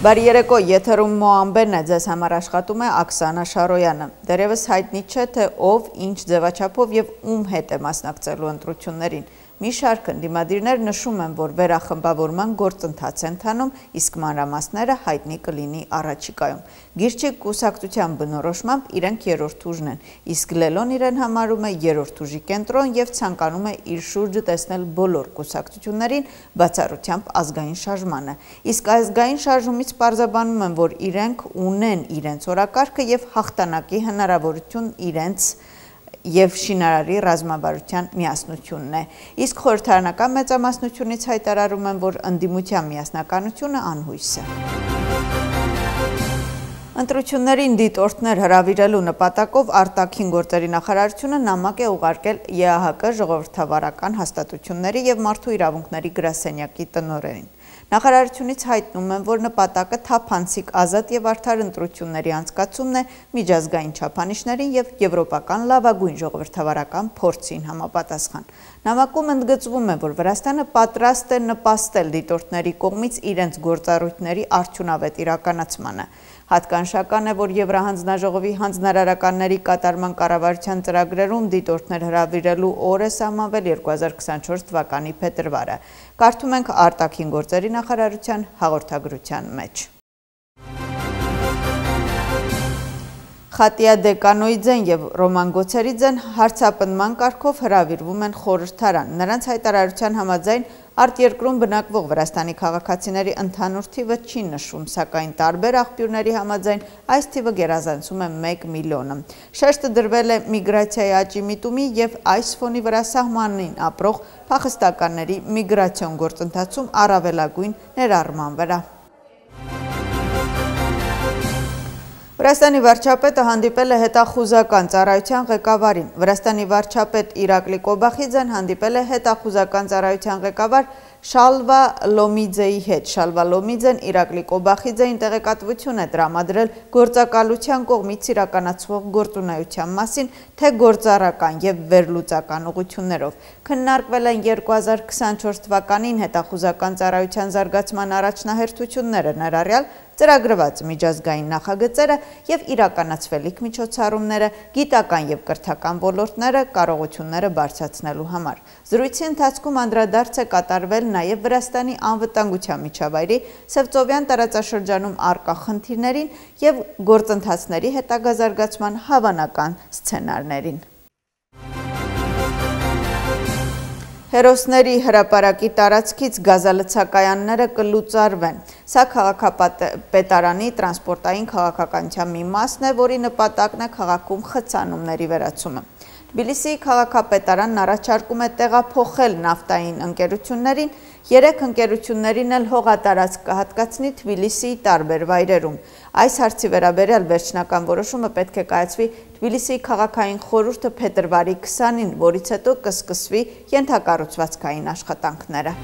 Բարի երեկո, եթերում Մոամբեն է, ձեզ համար աշխատում է Աքսանա Շարոյանը։ Դերևս հայտնի չէ, թե ով, ինչ ձևաչափով եւ ում հետ է մասնակցելու ընտրություններին։ Մի շարք ընդդիմադիրներ նշում են, որ վերախմբավորման գործընթաց են թանում, իսկ մանրամասները հայտնի կլինի առաջիկայում։ Գիրչի կուսակցության բնորոշմամբ իրենք երրորդ ուժն են, իսկ Լելոն իրեն համարում է երրորդ ուժի կենտրոն եւ ցանկանում է իր շուրջը տեսնել բոլոր կուսակցություններին, բացառությամբ ազգային շարժմանը։ Իսկ ազգային շարժումից պարզաբանում են, որ իրենք ունեն իրենց օրակարգը եւ հաղթանակի հնարավորություն իրենց եւ շինարարի ռազմավարության միասնությունն է։ Իսկ խորհրդարանական մեծամասնությունից հայտարարում են, որ ընդդիմության միասնականությունը անհույս է։ Ընտրություններին դիտորդներ հրավիրելու նպատակով արտաքին գործերի նախարարությունը նամակ է ուղարկել ԵԱՀԿ ժողովրդավարական հաստատությունների եւ մարդու իրավունքների գրասենյակի տնօրենին։ Նախարարությունից հայտնում են, որ նպատակը թափանցիկ ազատ եւ արդար ընտրությունների անցկացումն է միջազգային չափանիշներին եւ եվրոպական լավագույն ժողովրդավարական փորձին համապատասխան։ Նամակում ընդգծվում է, որ Վրաստանը պատրաստ է նպաստել դիտորդների կողմից իրենց գործառույթների արդյունավետ իրականացմանը։ Հատկանշական է, որ Եվրահանձնաժողովի հանձնարարականների կատարման կառավարության ծրագրերում դիտորդներ հրավիրելու օրը սահմանվել 2024 թվականի փետրվարը։ Կարդում ենք արտաքին գործերի նախարարության հաղորդագրության մեջ։ Խատիա Դեկանոիձեն եւ Ռոման Գոցերիձեն հարցապնման կարգով հրավիրվում են խորհրդարան։ Նրանց հայտարարության համաձայն արտերկրում բնակվող Վրաստանի քաղաքացիների ընդհանուր թիվը չի նշվում, սակայն տարբեր աղբյուրների համաձայն այս թիվը գերազանցում է 1 միլիոնը։ Շեշտը դրվել է միգրացիայի աճի միտումի եւ այս ֆոնի վրա սահմանին ապրող փախստականների միգրացիոն գործընթացում առավելագույն ներառման վրա։ Վրաստանի վարչապետը հանդիպել է հետախուզական ծառայության ղեկավարին։ Վրաստանի վարչապետ Իրակլի Կոբախիձեն հանդիպել է հետախուզական ծառայության ղեկավար Շալվա Լոմիձեի հետ։ Շալվա Լոմիձեն Իրակլի Կոբախիձեին տեղեկատվություն է տրամադրել գործակալության կողմից իրականացվող գործունեության մասին, թե գործառական եւ վերլուծական ուղություններով։ Քննարկվել են 2024 թվականին հետախուզական ծառայության զարգացման առաջնահերթությունները, ներառյալ ծրագրված միջազգային նախագծերը եւ իրականացվելիք միջոցառումները, գիտական եւ կրթական ոլորտները կարողությունները բարձրացնելու համար։ Զրույցի ընթացքում անդրադարձ է կատարվել նաեւ Վրաստանի անվտանգության միջավայրի Սևծովյան տարածաշրջանում արկա խնդիրներին եւ գործընթացների հետագա զարգացման հավանական սցենարներին։ Հերոսների հրապարակի տարածքից գազալցակայանները կլուծարվեն։ Սա քաղաքապետարանի տրանսպորտային քաղաքականության մի մասն է, որի նպատակն է քաղաքում խցանումների վերացումը։ Թբիլիսիի քաղաքապետարանն առաջարկում է տեղափոխել նավթային ընկերություններին, երեք ընկերություններին էլ հողատարածք կհատկացնի Թբիլիսիի տարբեր վայրերում։ Այս հարցի վերաբերյալ վերջնական որոշումը պետք է կայացվի Թբիլիսիի քաղաքային խորհուրդը փետրվարի 20-ին, որից հետո կսկսվի ենթակառուցվածքային աշխատանքները։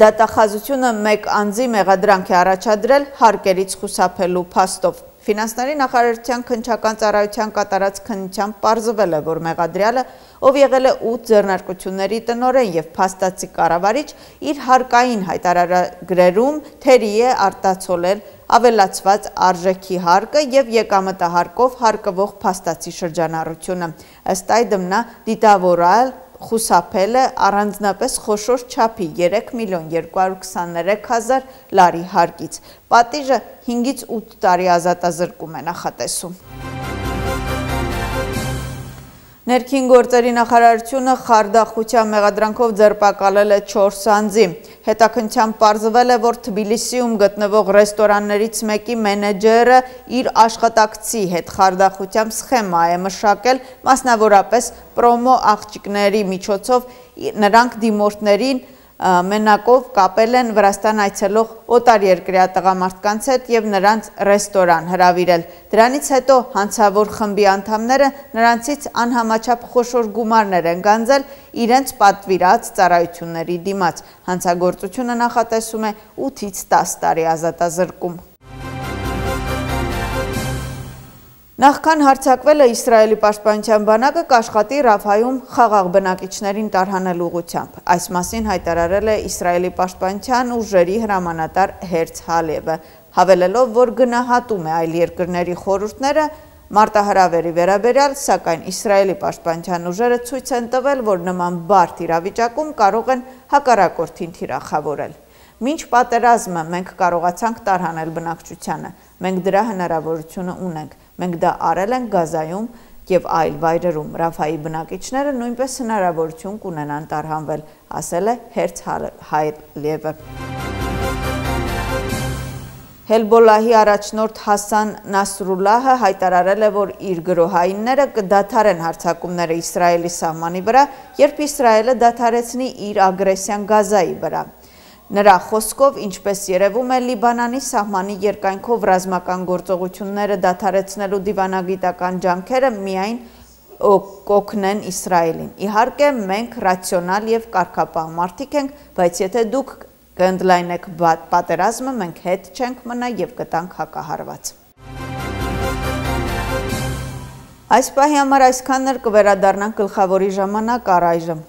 Դատախազությունը մեկ անձի մեղադրանք է առաջադրել հարկերից խուսափելու փաստով։ Ֆինանսների նախարարության քնչական ծառայության կատարած քննությամբ պարզվել է, որ մեղադրյալը, ով եղել է 8 ձեռնարկությունների տնորեն եւ փաստացի կառավարիչ, իր հարկային հայտարարագրերում թերի է արտացոլել ավելացված արժեքի հարկը եւ եկամտահարկով հարկվող փաստացի շրջանառությունը։ Ըստ այդմ նա դիտավորալ խուսափել է առանձնապես խոշոր չափի 3 միլիոն 223 հազար լարի հարկից։ Պատիժը 5-ից 8 տարի ազատազրկում է նախատեսում։ Ներքին գործերի նախարարությունը խարդախության մեղադրանքով ձերպակալել է 4 անձի։ Հետաքնչյան պարզվել է, որ Թբիլիսիում գտնվող ռեստորաններից մեկի մենեջերը իր աշխատակցի հետ խարդախությամբ սխեմա է մշակել, մասնավորապես պրոմո աղջիկների միջոցով նրանք դիմորդներին մենակով կապել են Վրաստան այցելող օտար երկրյա տղամարդկանց հետ եւ նրանց ռեստորան հրավիրել։ Դրանից հետո հանցավոր խմբի անդամները նրանցից անհամաչափ խոշոր գումարներ են գանձել իրենց պատվիրած ծառայությունների դիմաց։ Հանցագործությունը նախատեսում է 8-ից 10 տարի ազատազրկում։ Նախքան հարցակվելը Իսրայելի պաշտպանության բանակը կաշխատի Ռաֆայում խաղաղ բնակիչներին տարհանել ուղությամբ։ Այս մասին հայտարարել է Իսրայելի պաշտպանության ուժերի հրամանատար Հերց Հալևը, հավելելով, որ գնահատում է այլ երկրների խորհուրդները մարտահրավերի վերաբերյալ, սակայն Իսրայելի պաշտպանության ուժերը ցույց են տվել, որ նման բարդ իրավիճակում կարող են հակառակորդին թիրախավորել։ Մինչ պատերազմը մենք կարողացանք տարհանել բնակչությանը, մենք դրա հնարավորությունը ունենք։ Մենք դա արել ենք Գազայում եւ այլ վայրերում։ Ռաֆայի բնակիչները նույնպես հնարավորություն կունենան տարհանվել, ասել է Հերց Հայլևը։ Հելբոլահի առաջնորդ Հասան Նասրուլահը հայտարարել է, որ իր գրոհայինները կդադարեն հարձակումները Իսրայելի սահմանի վրա, երբ Իսրայելը դադարեցնի իր ագրեսիան Գազայի վրա։ Նրա խոսքով, ինչպես երևում է, Լիբանանի սահմանի երկայնքով ռազմական գործողությունները դադարեցնելու դիվանագիտական ջանքերը միայն կօգնեն Իսրայելին։ Իհարկե, մենք ռացիոնալ եւ կարգապահ մարդիկ ենք, բայց եթե դուք կընդլայնեք պատերազմը, մենք հետ չենք մնա եւ կտանք հակահարված։ Այս պահի համար այսքանն էր կվերադառնանք գլխավորի ժամանակ առայժմ